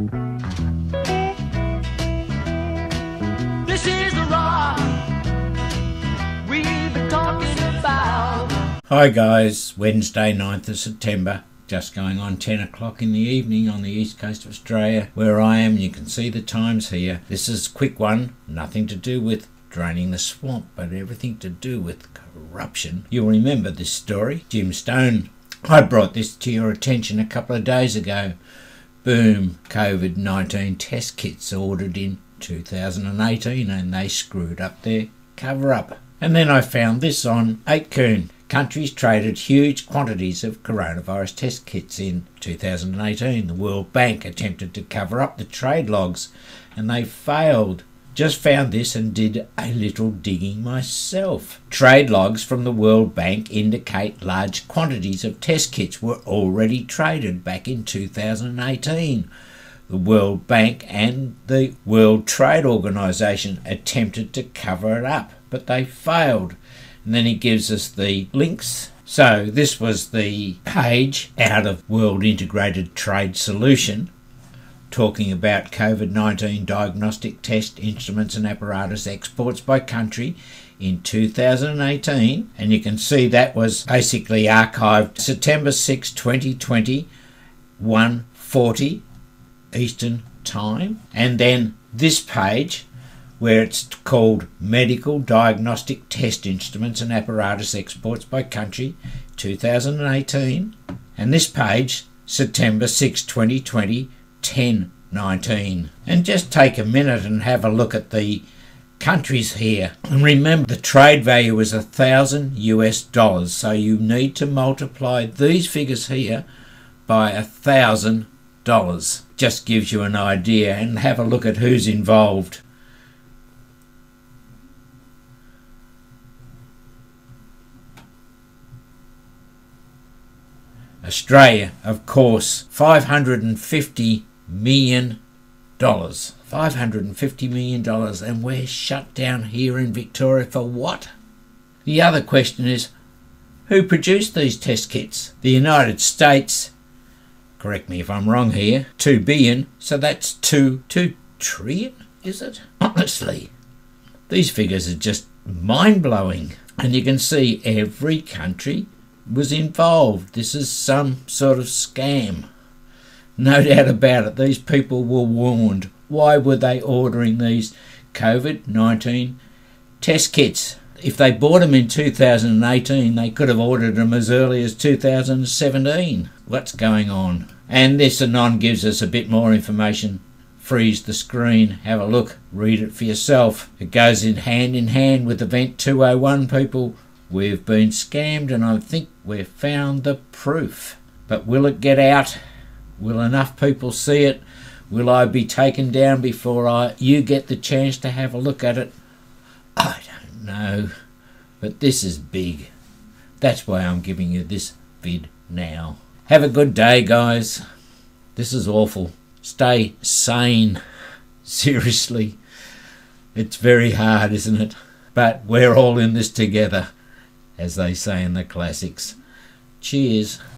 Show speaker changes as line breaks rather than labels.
This is the rock we've been talking about.
Hi guys, Wednesday 9th of September, just going on 10 o'clock in the evening on the east coast of Australia where I am. You can see the times here. This is a quick one, nothing to do with draining the swamp, but everything to do with corruption. You'll remember this story. Jim Stone, I brought this to your attention a couple of days ago. Boom, COVID 19 test kits ordered in 2018 and they screwed up their cover up. And then I found this on 8kun. Countries traded huge quantities of coronavirus test kits in 2018. The World Bank attempted to cover up the trade logs and they failed. Just found this and did a little digging myself. Trade logs from the World Bank indicate large quantities of test kits were already traded back in 2018. The World Bank and the World Trade Organization attempted to cover it up, but they failed. And then he gives us the links. So this was the page out of World Integrated Trade Solution talking about COVID 19 diagnostic test instruments and apparatus exports by country in 2018. And you can see that was basically archived September 6, 2020, 140 Eastern Time. And then this page where it's called Medical Diagnostic Test Instruments and Apparatus Exports by Country 2018. And this page, September 6, 2020, 1019. And just take a minute and have a look at the countries here. And remember, the trade value is a thousand US dollars, so you need to multiply these figures here by a thousand dollars. Just gives you an idea, and have a look at who's involved. Australia, of course, $550 million. dollars. $550 million, and we're shut down here in Victoria for what? The other question is who produced these test kits? The United States, correct me if I'm wrong here, 2 billion, so that's 2, 2 trillion, is it? Honestly, these figures are just mind blowing. And you can see every country was involved. This is some sort of scam. No doubt about it, these people were warned. Why were they ordering these COVID 19 test kits? If they bought them in 2018, they could have ordered them as early as 2017. What's going on? And this anon gives us a bit more information. Freeze the screen, have a look, read it for yourself. It goes in hand in hand with Event 201, people. We've been scammed, and I think we've found the proof. But will it get out? Will enough people see it? Will I be taken down before I you get the chance to have a look at it? I don't know. But this is big. That's why I'm giving you this vid now. Have a good day, guys. This is awful. Stay sane. Seriously. It's very hard, isn't it? But we're all in this together, as they say in the classics. Cheers.